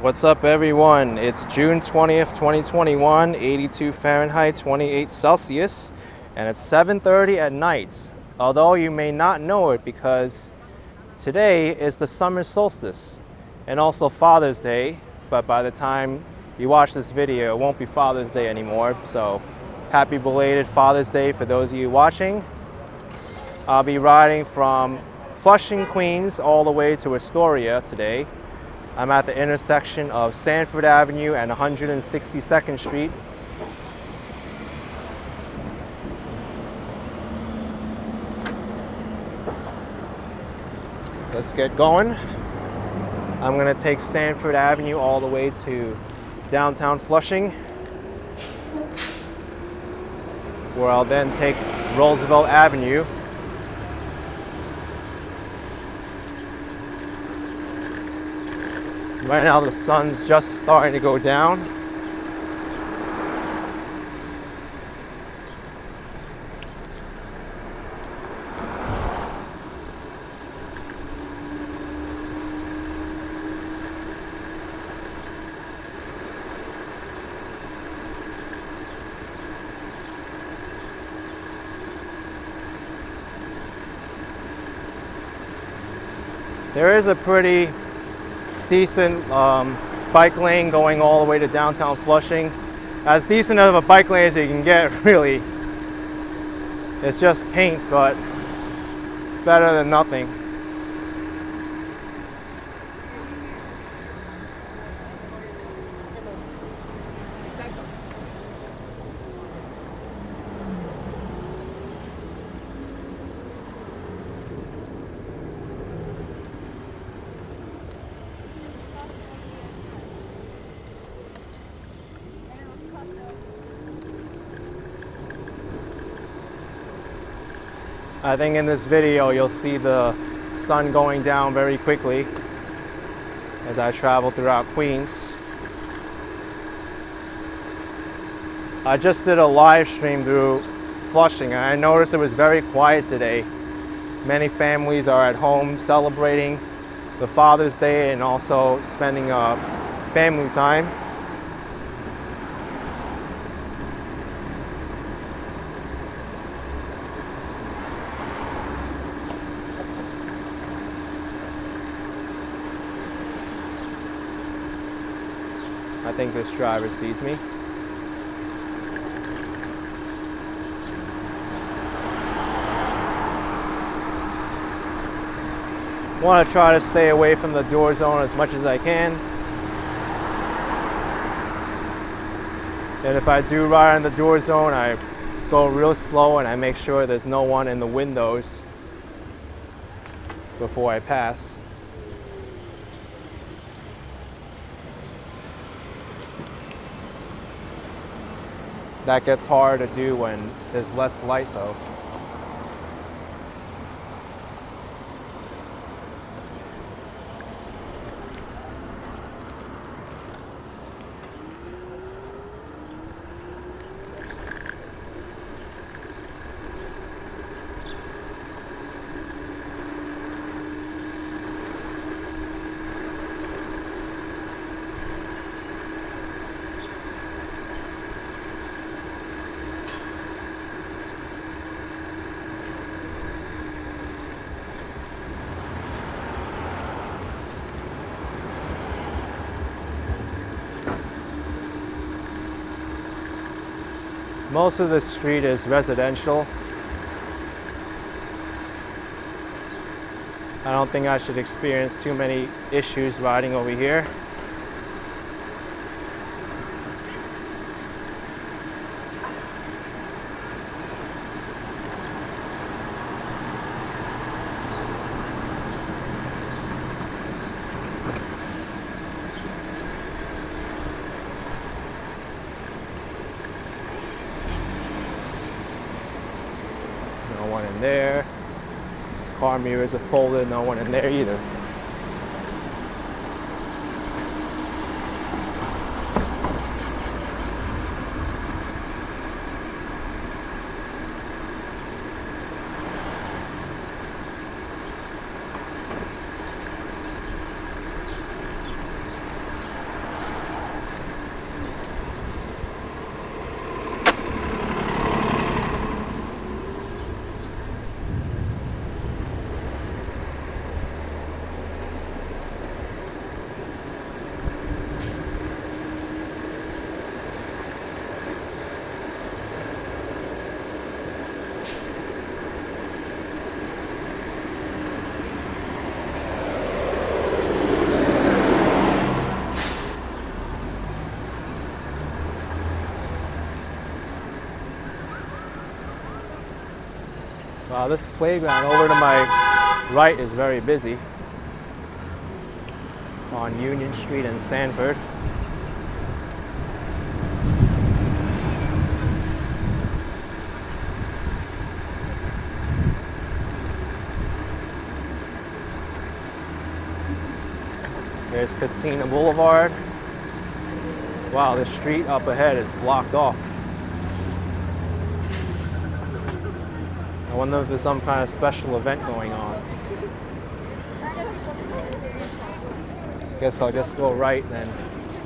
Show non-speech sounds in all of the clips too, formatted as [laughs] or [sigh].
What's up everyone? It's June 20th, 2021, 82 Fahrenheit, 28 Celsius, and it's 7.30 at night. Although you may not know it because today is the summer solstice and also Father's Day, but by the time you watch this video, it won't be Father's Day anymore. So happy belated Father's Day for those of you watching. I'll be riding from Flushing, Queens all the way to Astoria today. I'm at the intersection of Sanford Avenue and 162nd Street. Let's get going. I'm gonna take Sanford Avenue all the way to downtown Flushing, where I'll then take Roosevelt Avenue Right now the sun's just starting to go down. There is a pretty decent um, bike lane going all the way to downtown Flushing. As decent of a bike lane as you can get, [laughs] really. It's just paint, but it's better than nothing. I think in this video you'll see the sun going down very quickly as I travel throughout Queens. I just did a live stream through Flushing and I noticed it was very quiet today. Many families are at home celebrating the Father's Day and also spending uh, family time. Think this driver sees me. Want to try to stay away from the door zone as much as I can. And if I do ride in the door zone, I go real slow and I make sure there's no one in the windows before I pass. That gets hard to do when there's less light though. Most of the street is residential. I don't think I should experience too many issues riding over here. No one in there. This car mirrors are folded, no one in there either. Wow, this playground over to my right is very busy on Union Street in Sanford. There's Kissena Boulevard. Wow, the street up ahead is blocked off. Wonder if there's some kind of special event going on. Guess I'll just go right then.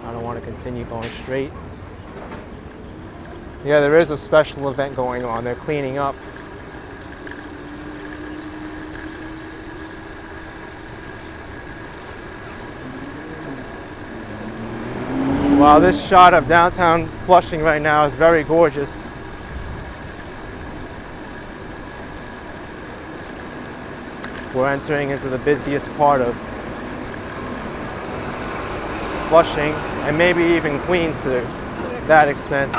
I don't want to continue going straight. Yeah, there is a special event going on. They're cleaning up. Wow, this shot of downtown Flushing right now is very gorgeous. We're entering into the busiest part of Flushing and maybe even Queens to that extent.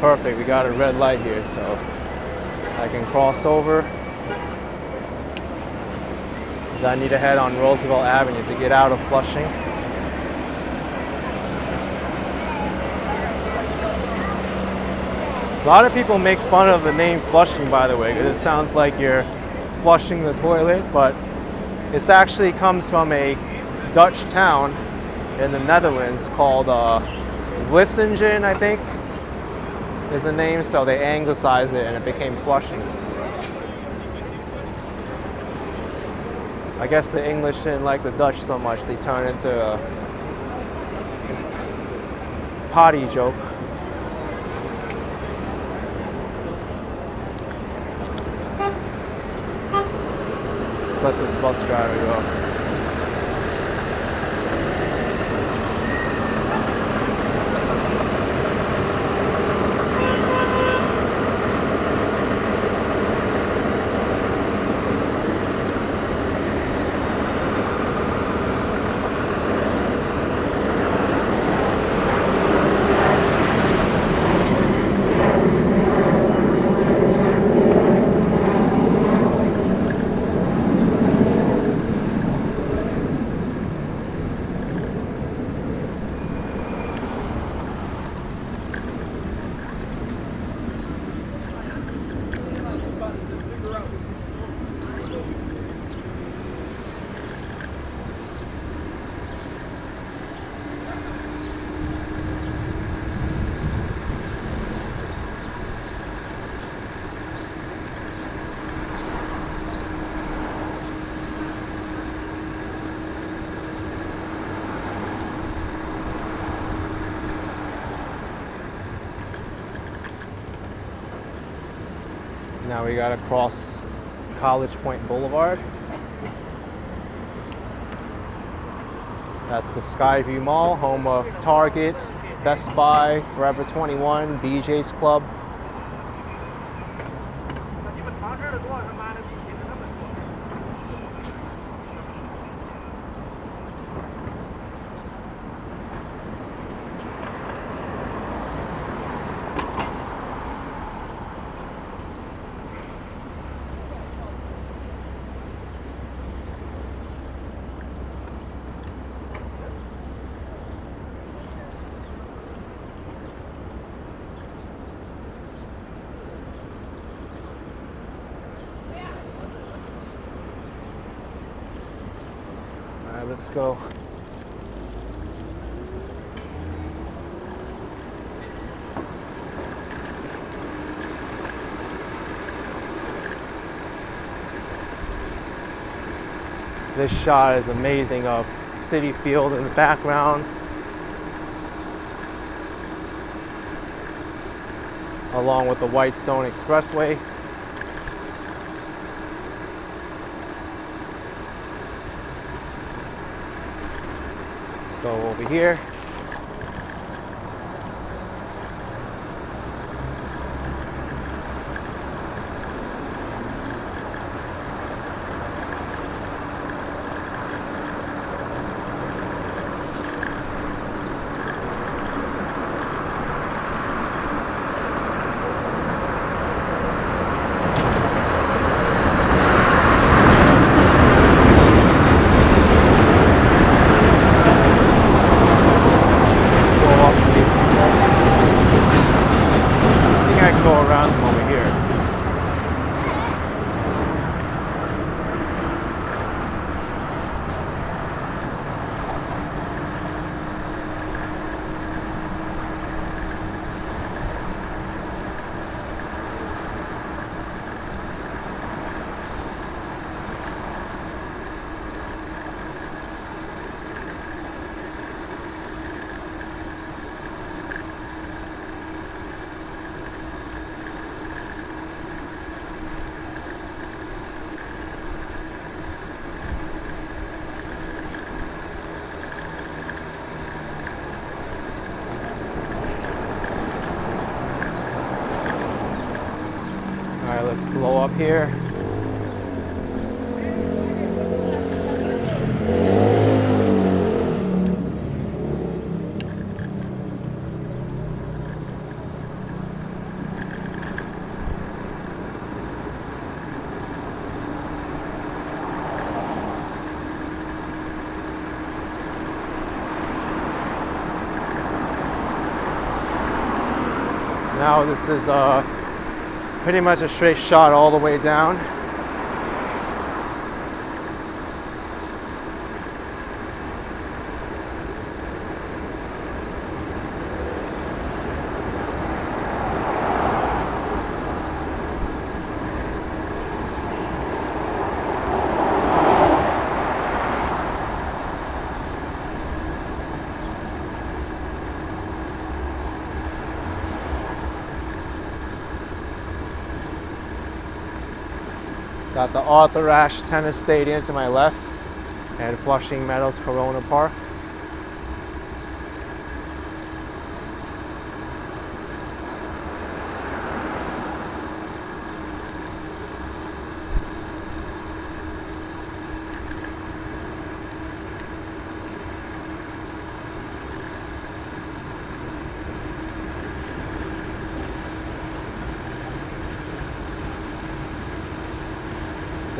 Perfect. We got a red light here, so I can cross over. Because I need to head on Roosevelt Avenue to get out of Flushing. A lot of people make fun of the name Flushing, by the way, because it sounds like you're flushing the toilet, but this actually comes from a Dutch town in the Netherlands called uh, I think is the name, so they anglicized it and it became Flushing. I guess the English didn't like the Dutch so much, they turned into a potty joke. Let's let this bus driver go. Now we gotta cross College Point Boulevard. That's the Skyview Mall, home of Target, Best Buy, Forever 21, BJ's Club. All right, go. This shot is amazing of Citi Field in the background. Along with the Whitestone Expressway. go over here. slow up for these people. I think I can go around them over here. All right, slow up here. Now this is uh, pretty much a straight shot all the way down. The Arthur Ashe Tennis Stadium to my left and Flushing Meadows Corona Park.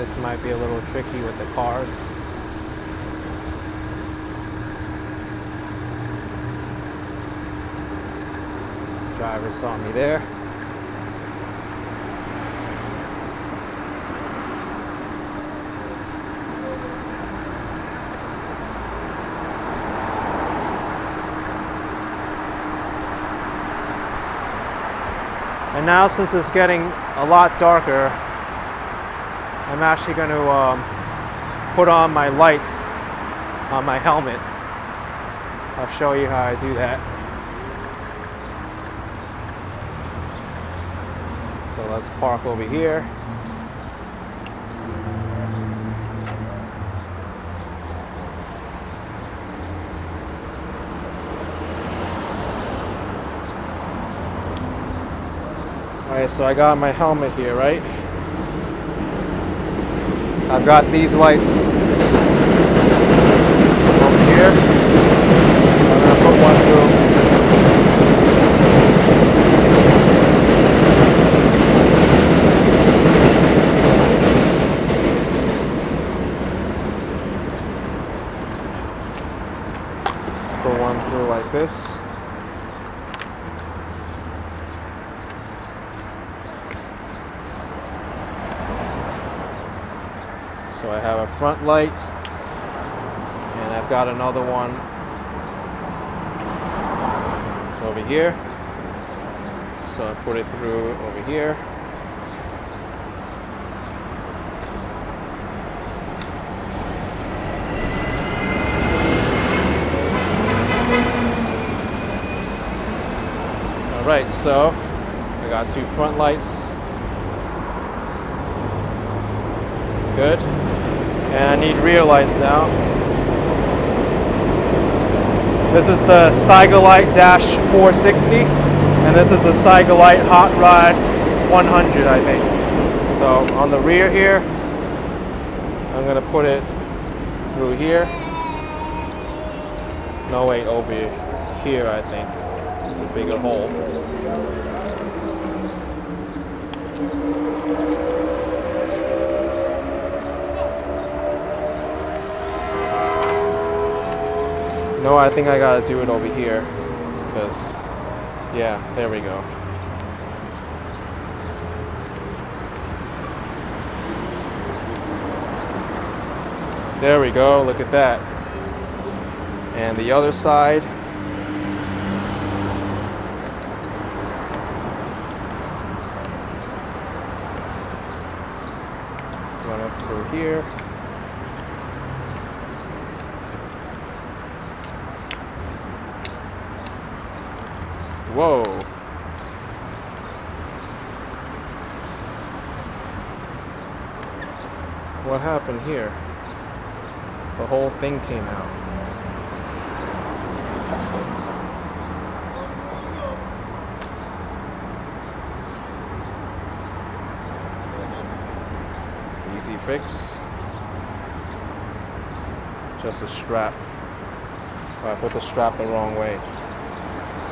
This might be a little tricky with the cars. Driver saw me there. And now since it's getting a lot darker, I'm actually going to um, put on my lights on my helmet. I'll show you how I do that. So let's park over here. Alright, so I got my helmet here, right? I've got these lights over here. I'm gonna put one through. Put one through like this. So I have a front light and I've got another one over here. So I put it through over here. All right, so I got two front lights. Good. And I need rear lights now. This is the Cygolite Dash 460, and this is the Cygolite Hot Rod 100, I think. So on the rear here, I'm gonna put it through here. No, wait, over here, I think. It's a bigger hole. No, I think I gotta do it over here. Because, yeah, there we go. There we go, look at that. And the other side. Run up through here. Whoa. What happened here? The whole thing came out. Easy fix. Just a strap. I put the strap the wrong way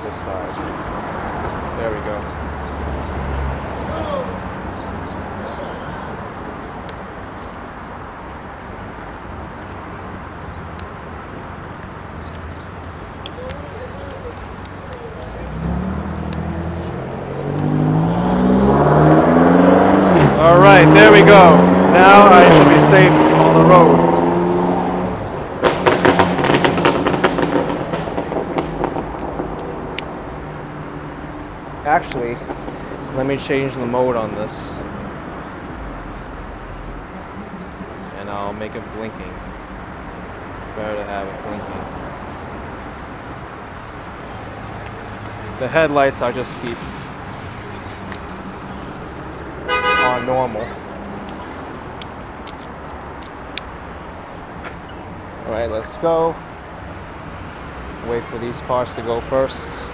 this side. There we go. All right, there we go. Now I should be safe on the road. Actually, let me change the mode on this. And I'll make it blinking. It's better to have it blinking. The headlights I'll just keep on normal. Alright, let's go. Wait for these parts to go first.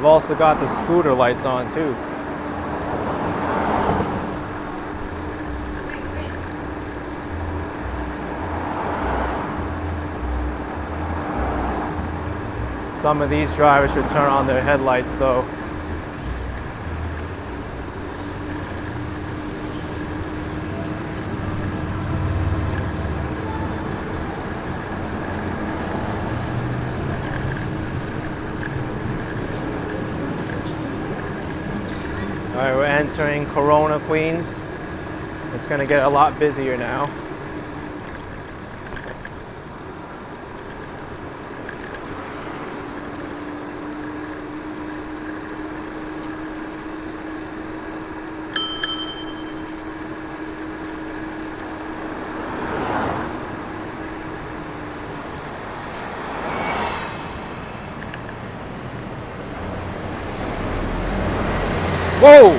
I've also got the scooter lights on too. Some of these drivers should turn on their headlights though. All right, we're entering Corona, Queens. It's gonna get a lot busier now. Whoa!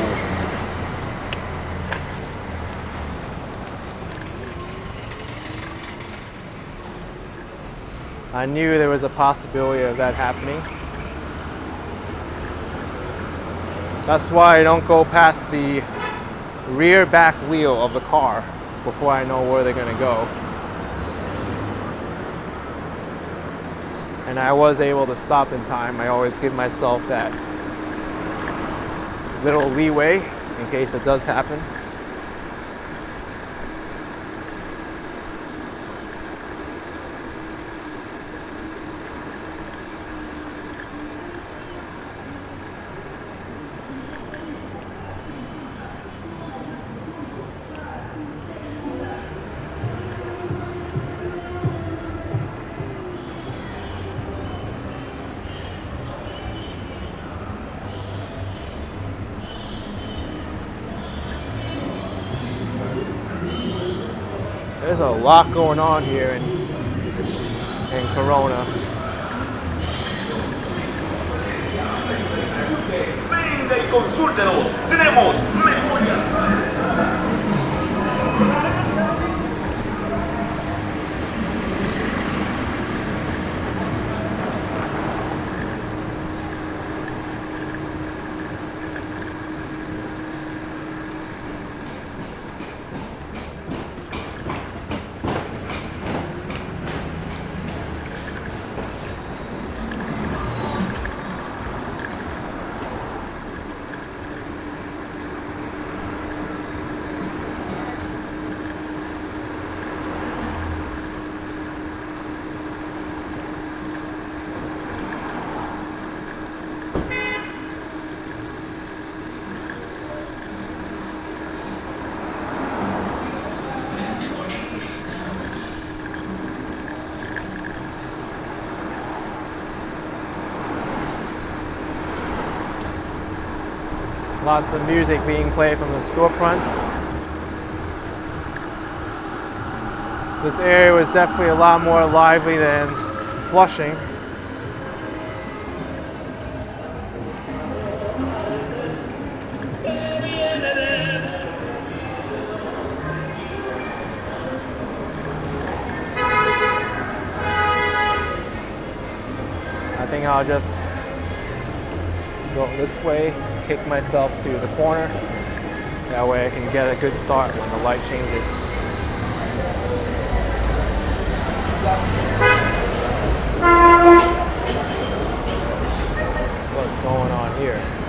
I knew there was a possibility of that happening. That's why I don't go past the rear back wheel of the car before I know where they're gonna go. And I was able to stop in time. I always give myself that little leeway in case it does happen. There's a lot going on here in, in Corona. Consúltenos. Tenemos Lots of music being played from the storefronts. This area was definitely a lot more lively than Flushing. I think I'll just this way, kick myself to the corner. That way I can get a good start when the light changes. What's going on here?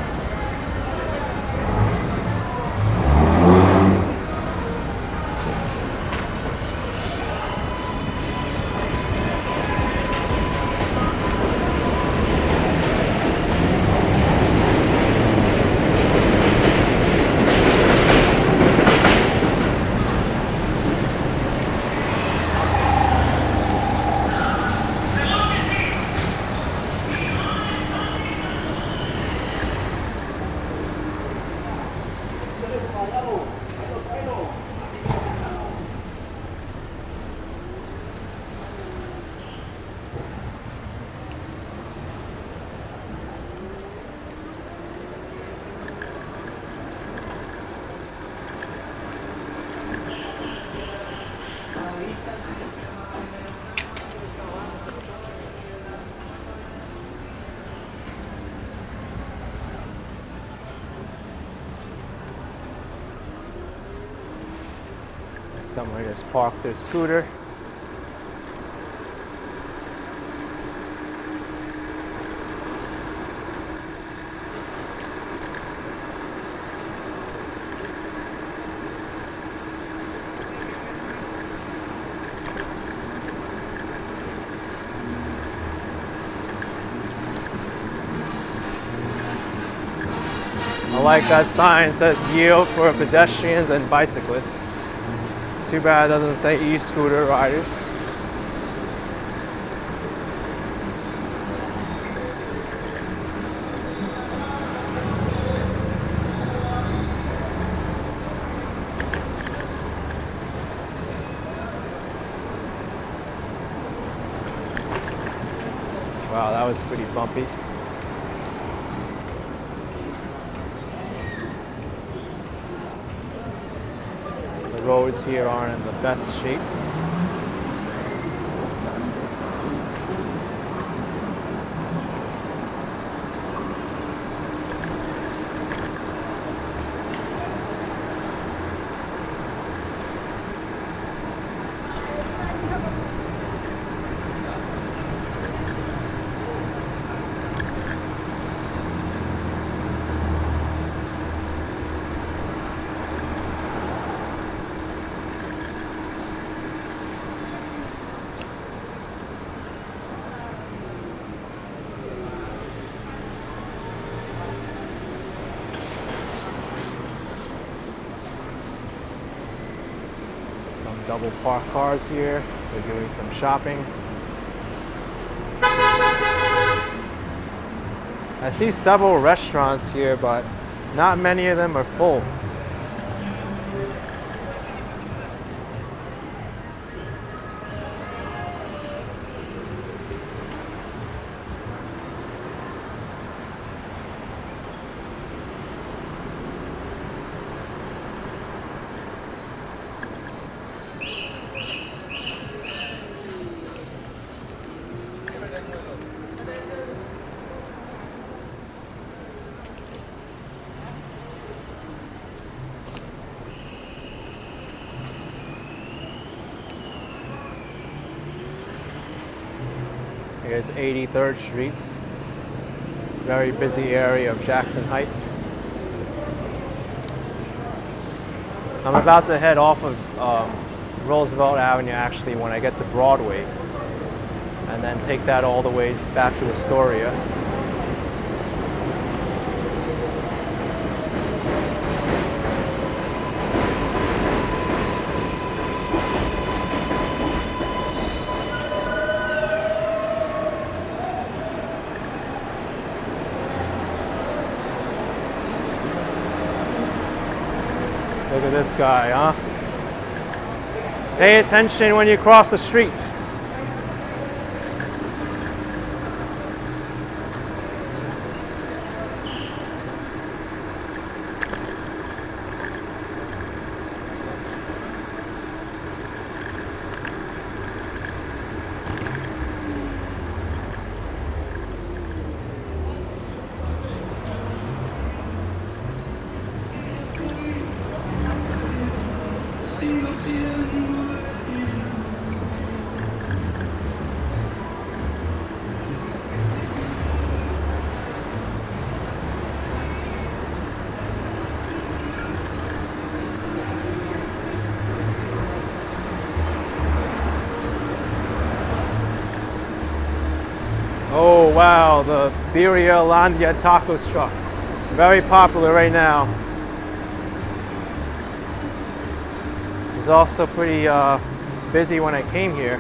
Someone just parked their scooter. I like that sign says yield for pedestrians and bicyclists. Too bad it doesn't say e-scooter riders. Wow, that was pretty bumpy. Here aren't in the best shape. Some double parked cars here. They're doing some shopping. I see several restaurants here, but not many of them are full. Here's 83rd Street. Very busy area of Jackson Heights. I'm about to head off of um, Roosevelt Avenue actually when I get to Broadway and then take that all the way back to Astoria. Look at this guy, huh? Pay attention when you cross the street. Landia taco truck. Very popular right now. It was also pretty uh, busy when I came here.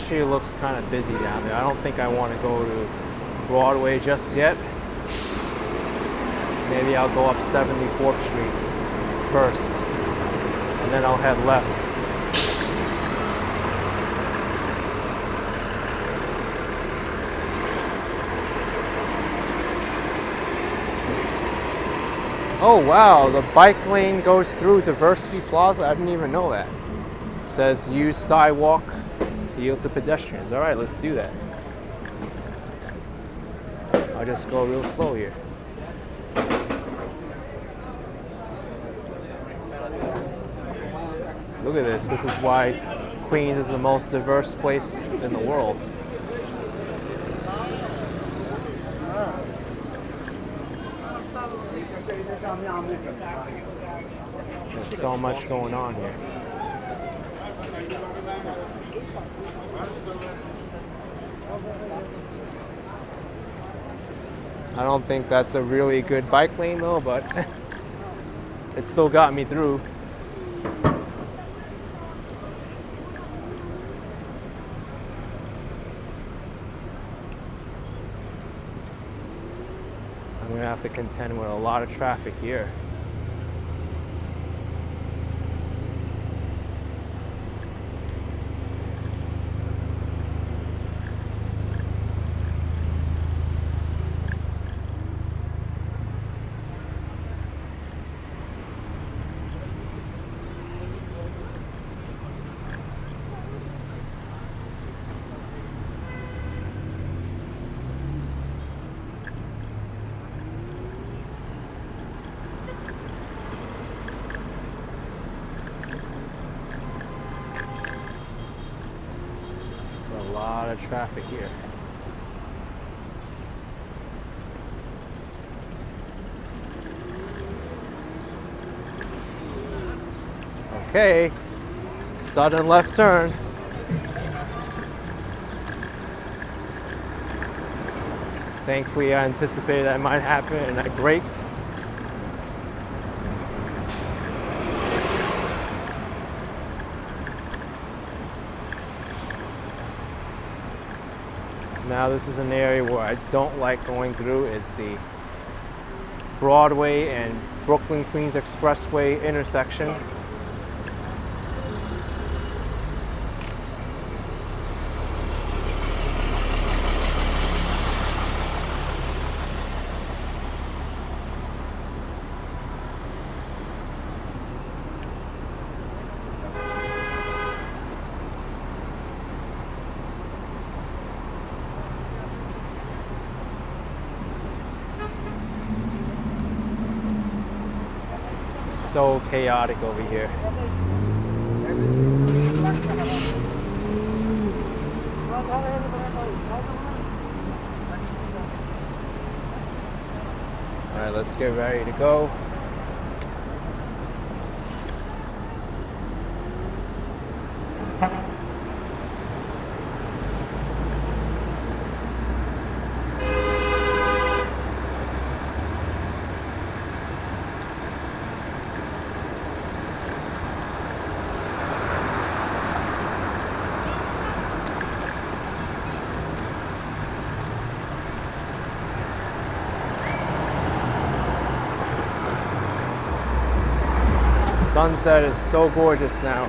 Actually, looks kind of busy down there. I don't think I want to go to Broadway just yet. Maybe I'll go up 74th Street first, and then I'll head left. Oh wow, the bike lane goes through Diversity Plaza. I didn't even know that. It says use sidewalk, yield to pedestrians. All right, let's do that. I'll just go real slow here. Look at this. This is why Queens is the most diverse place in the world. There's so much going on here. I don't think that's a really good bike lane though, but [laughs] it still got me through. I'm gonna have to contend with a lot of traffic here. lot of traffic here. Okay, sudden left turn. Thankfully I anticipated that might happen and I braked. Now this is an area where I don't like going through. It's the Broadway and Brooklyn Queens Expressway intersection. So chaotic over here. All right, let's get ready to go. Sunset is so gorgeous now.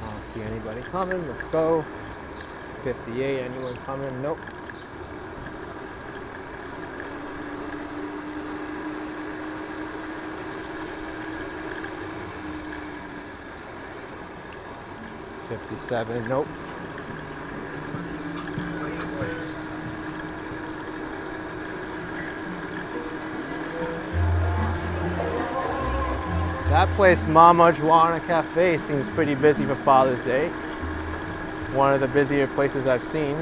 I don't see anybody coming. Let's go. 58, anyone coming? Nope. Fifty-seven, nope. That place, Mama Juana Cafe, seems pretty busy for Father's Day. One of the busier places I've seen.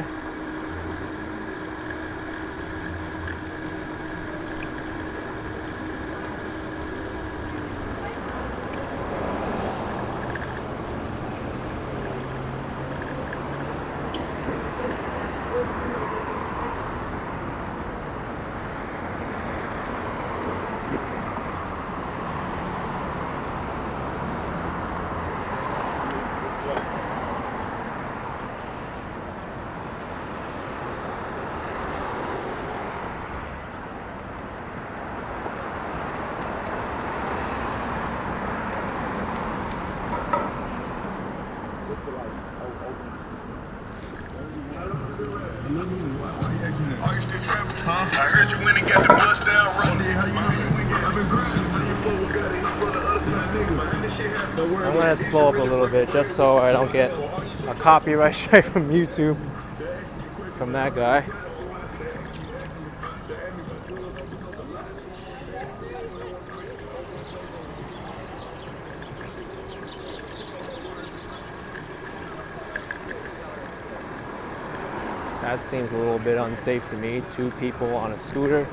Gonna slow up a little bit just so I don't get a copyright [laughs] strike from YouTube from that guy. That seems a little bit unsafe to me. Two people on a scooter,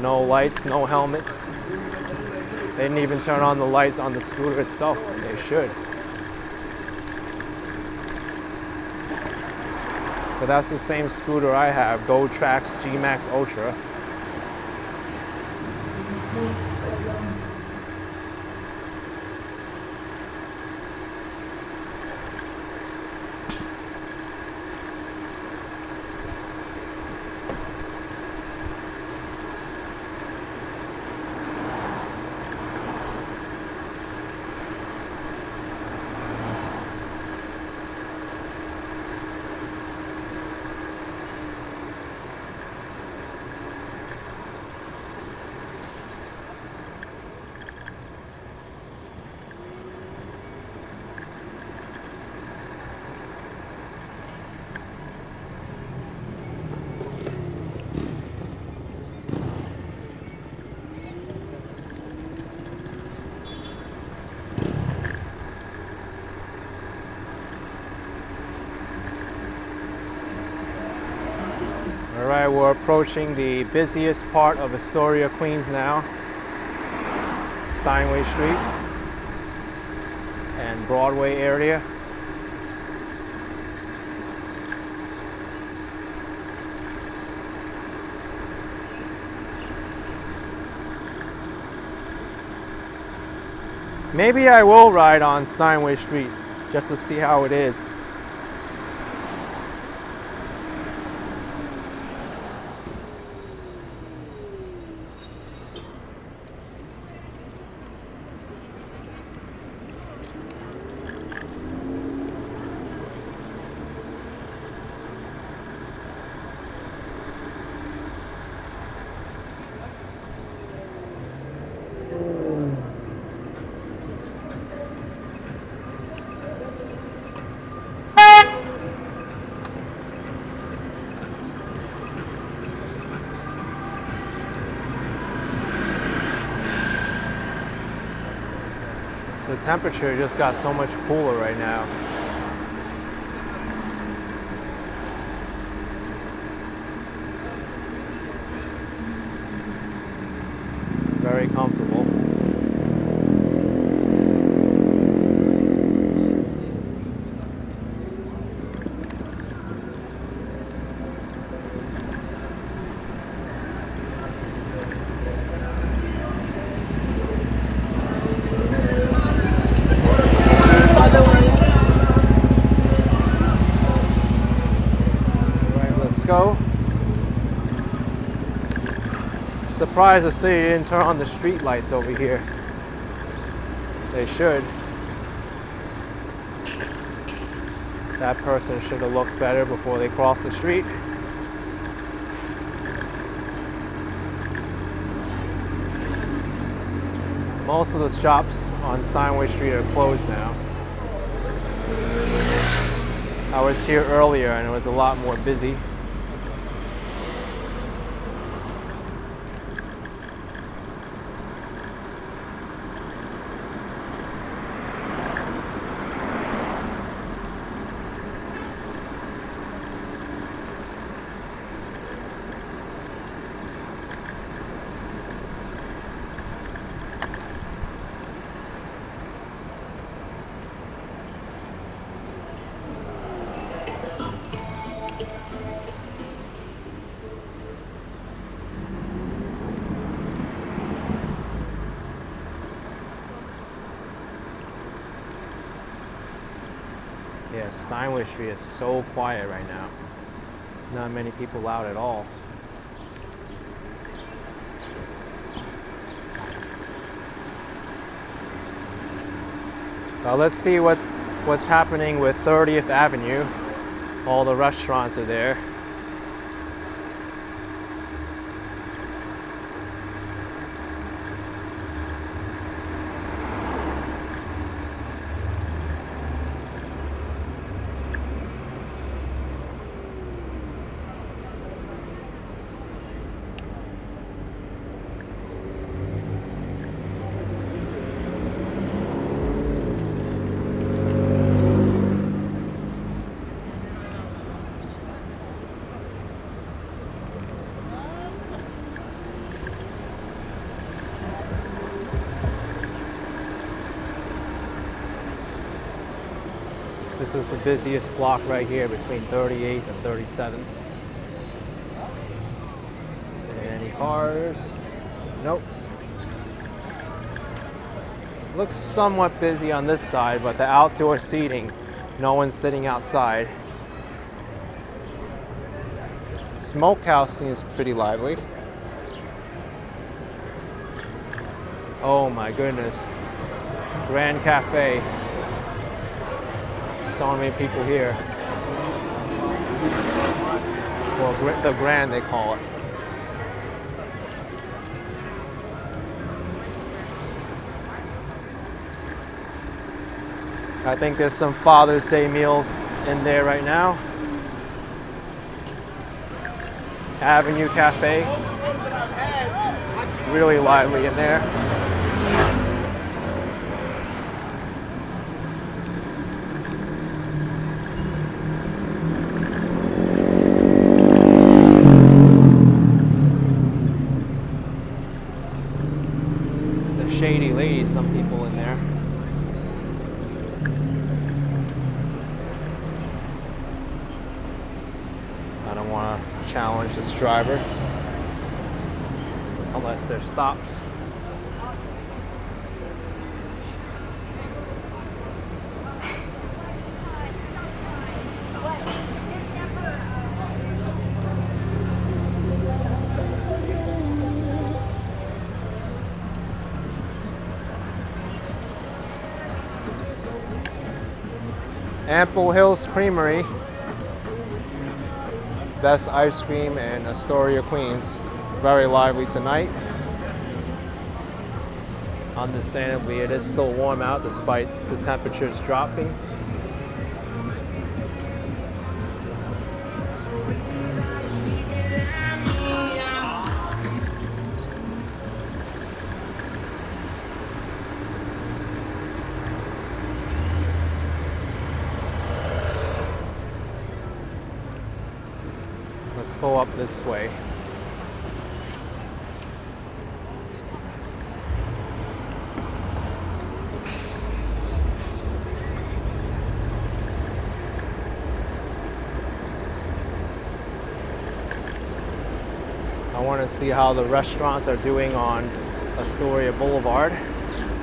no lights, no helmets. They didn't even turn on the lights on the scooter itself. and They should. But that's the same scooter I have, Gotrax G Max Ultra. We're approaching the busiest part of Astoria, Queens now. Steinway Streets and Broadway area. Maybe I will ride on Steinway Street just to see how it is. The temperature just got so much cooler right now. Very comfortable. Right, let's go. Surprised the city didn't turn on the street lights over here. They should. That person should have looked better before they crossed the street. Most of the shops on Steinway Street are closed now. I was here earlier and it was a lot more busy. Yeah, Steinway Street is so quiet right now. Not many people out at all. Well, let's see what what's happening with 30th Avenue. All the restaurants are there. This is the busiest block right here between 38th and 37th. Any cars? Nope. Looks somewhat busy on this side, but the outdoor seating, no one's sitting outside. Smokehouse seems pretty lively. Oh my goodness. Grand Cafe. So many people here. Well, the Grand they call it. I think there's some Father's Day meals in there right now. Avenue Cafe. Really lively in there. The Shady Ladies, some people in there. I don't want to challenge this driver unless there's stops. Ample Hills Creamery best ice cream in Astoria, Queens. Very lively tonight. Understandably, it is still warm out despite the temperatures dropping. Let's go up this way. I want to see how the restaurants are doing on Astoria Boulevard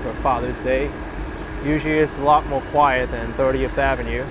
for Father's Day. Usually it's a lot more quiet than 30th Avenue.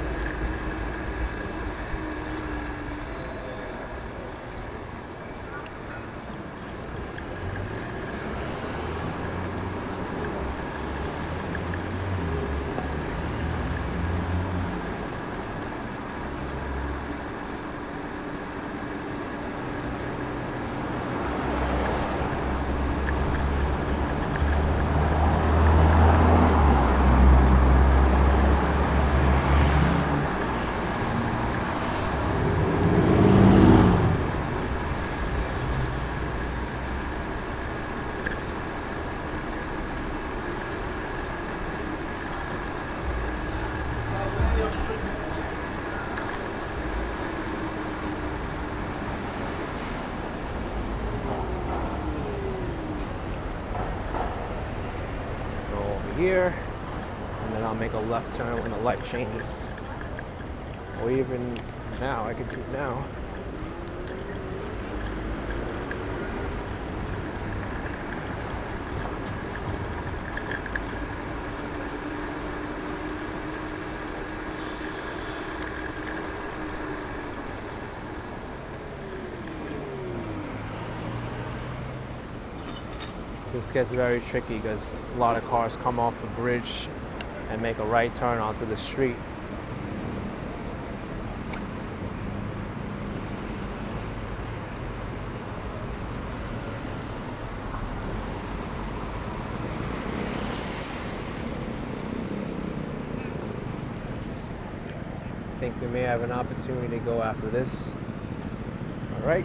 Let's go over here, and then I'll make a left turn when the light changes. Or even now, I could do it now. This gets very tricky because a lot of cars come off the bridge and make a right turn onto the street. I think we may have an opportunity to go after this. All right.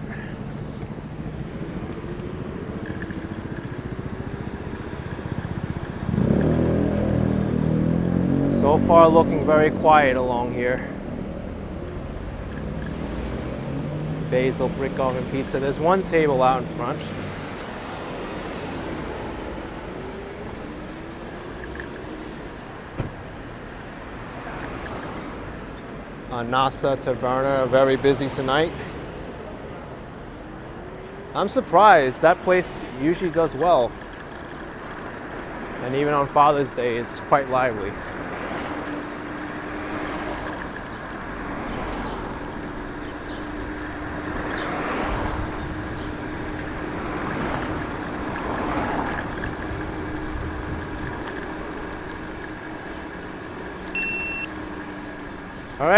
So far looking very quiet along here. Basil Brick Oven Pizza. There's one table out in front. on NASA Taverna. Very busy tonight. I'm surprised. That place usually does well. And even on Father's Day, it's quite lively.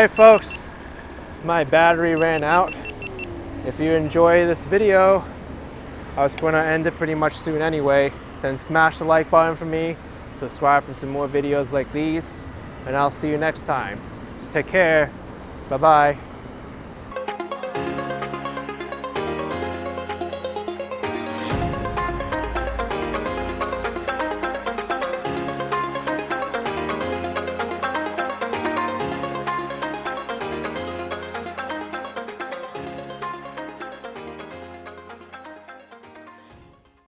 Right, folks, my battery ran out. If you enjoy this video, I was going to end it pretty much soon anyway. Then smash the like button for me, subscribe for some more videos like these, and I'll see you next time. Take care. Bye-bye.